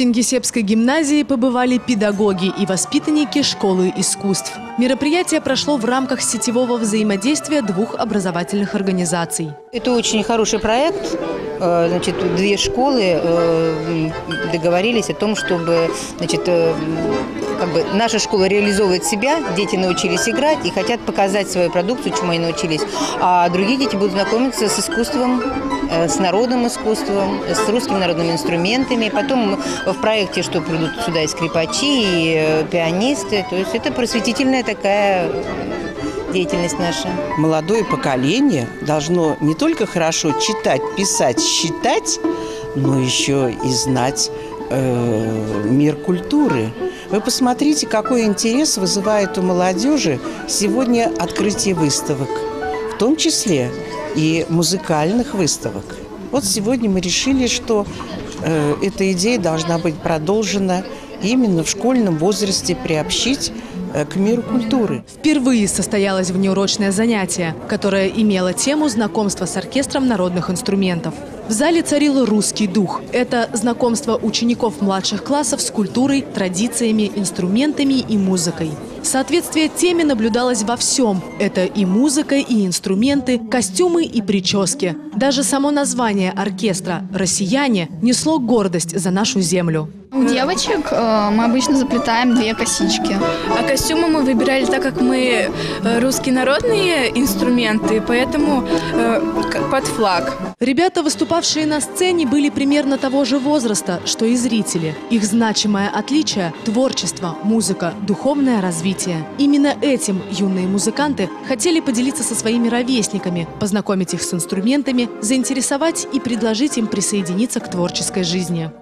Кингисеппской гимназии побывали педагоги и воспитанники школы искусств. Мероприятие прошло в рамках сетевого взаимодействия двух образовательных организаций. Это очень хороший проект. Э, Значит, две школы э, договорились о том, чтобы значит, э, как бы наша школа реализовывает себя, дети научились играть и хотят показать свою продукцию, чему они научились. А другие дети будут знакомиться с искусством, с народным искусством, с русскими народными инструментами. Потом в проекте, что придут сюда и скрипачи, и э, пианисты. То есть это просветительная такая э, деятельность наша. молодое поколение должно не только хорошо читать, писать, считать, но еще и знать э, мир культуры. Вы посмотрите, какой интерес вызывает у молодежи сегодня открытие выставок, в том числе и музыкальных выставок. Вот сегодня мы решили, что э, эта идея должна быть продолжена именно в школьном возрасте, приобщить э, к миру культуры. Впервые состоялось внеурочное занятие, которое имело тему знакомства с оркестром народных инструментов. В зале царил русский дух. Это знакомство учеников младших классов с культурой, традициями, инструментами и музыкой. Соответствие теме наблюдалось во всем. Это и музыка, и инструменты, костюмы и прически. Даже само название оркестра «Россияне» несло гордость за нашу землю. У девочек э, мы обычно заплетаем две косички. А костюмы мы выбирали так, как мы э, русские народные инструменты, поэтому э, под флаг. Ребята, выступавшие на сцене, были примерно того же возраста, что и зрители. Их значимое отличие – творчество, музыка, духовное развитие. Именно этим юные музыканты хотели поделиться со своими ровесниками, познакомить их с инструментами, заинтересовать и предложить им присоединиться к творческой жизни.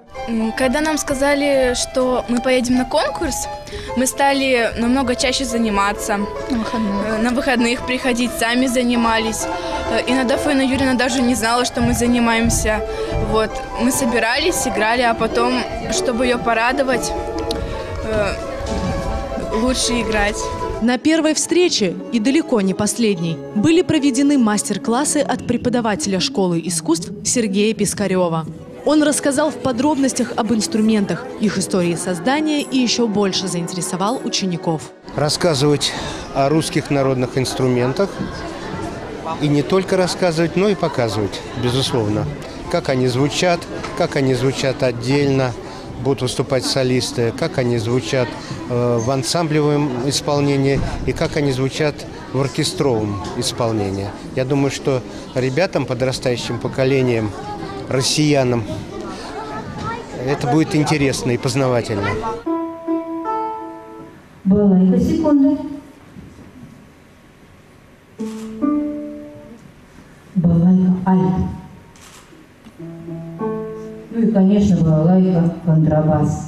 Когда нам сказали, что мы поедем на конкурс, мы стали намного чаще заниматься. На выходных. Э, На выходных приходить, сами занимались. Э, Иногда Фаина Юрьевна даже не знала, что мы занимаемся. Вот. Мы собирались, играли, а потом, чтобы ее порадовать, э, лучше играть. На первой встрече, и далеко не последней, были проведены мастер-классы от преподавателя школы искусств Сергея Пискарева. Он рассказал в подробностях об инструментах, их истории создания и еще больше заинтересовал учеников. рассказывать о русских народных инструментах. И не только рассказывать, но и показывать, безусловно. Как они звучат, как они звучат отдельно, будут выступать солисты, как они звучат э, в ансамблевом исполнении и как они звучат в оркестровом исполнении. Я думаю, что ребятам, подрастающим поколением, россиянам, это будет интересно и познавательно. Балайка, секунду. Балайка, альт. Ну и, конечно, балалайка, контрабас.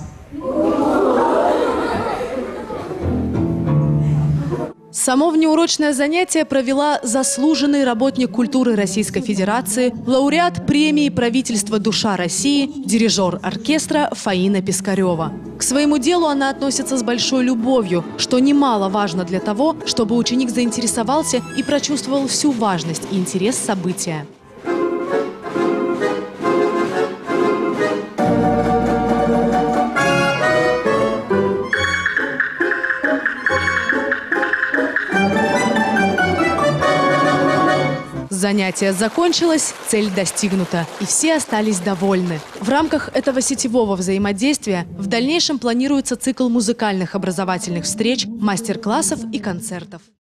Само внеурочное занятие провела заслуженный работник культуры Российской Федерации, лауреат премии правительства «Душа России», дирижер оркестра Фаина Пискарева. К своему делу она относится с большой любовью, что немаловажно для того, чтобы ученик заинтересовался и прочувствовал всю важность и интерес события. Занятие закончилось, цель достигнута, и все остались довольны. В рамках этого сетевого взаимодействия в дальнейшем планируется цикл музыкальных образовательных встреч, мастер-классов и концертов.